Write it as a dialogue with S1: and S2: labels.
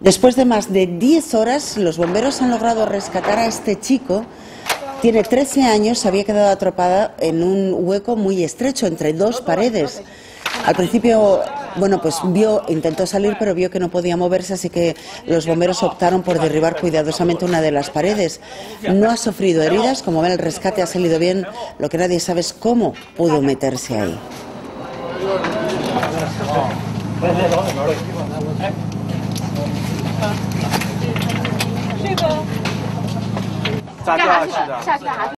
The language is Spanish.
S1: Después de más de 10 horas, los bomberos han logrado rescatar a este chico. Tiene 13 años, se había quedado atrapada en un hueco muy estrecho entre dos paredes. Al principio, bueno, pues vio, intentó salir, pero vio que no podía moverse, así que los bomberos optaron por derribar cuidadosamente una de las paredes. No ha sufrido heridas, como ven, el rescate ha salido bien. Lo que nadie sabe es cómo pudo meterse ahí.
S2: 下去去下去干啥去？